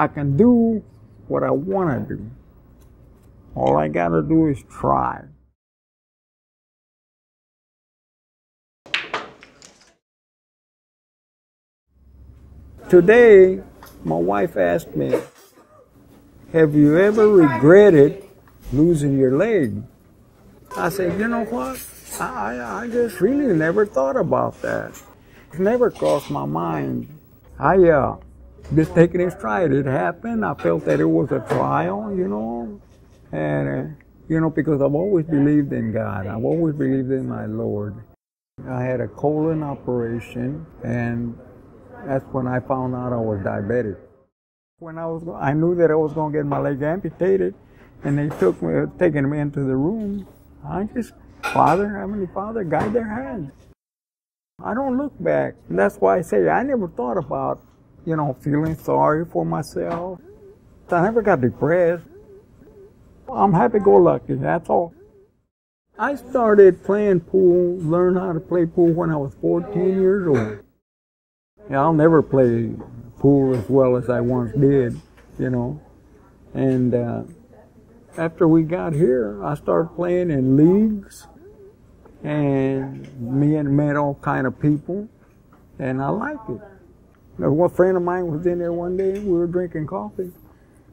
I can do what I want to do. All I got to do is try. Today, my wife asked me, Have you ever regretted losing your leg? I said, You know what? I, I just really never thought about that. It never crossed my mind. I uh, just taking it stride. It happened. I felt that it was a trial, you know, and uh, you know because I've always believed in God. I've always believed in my Lord. I had a colon operation, and that's when I found out I was diabetic. When I was, I knew that I was going to get my leg amputated, and they took me, taking me into the room. I just, Father, Heavenly Father, guide their hands. I don't look back. And that's why I say I never thought about, you know, feeling sorry for myself. I never got depressed. I'm happy-go-lucky, that's all. I started playing pool, learned how to play pool when I was 14 years old. Yeah, I'll never play pool as well as I once did, you know. And uh, after we got here, I started playing in leagues, and me and met all kind of people, and I like it. One friend of mine was in there one day. We were drinking coffee,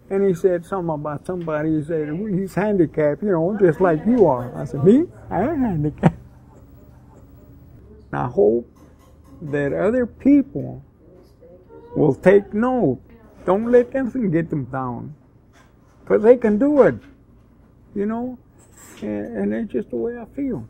and he said something about somebody. He said he's handicapped, you know, just like you are. I said, me? I ain't handicapped. I hope that other people will take note. Don't let them get them down. Because they can do it, you know? And, and it's just the way I feel.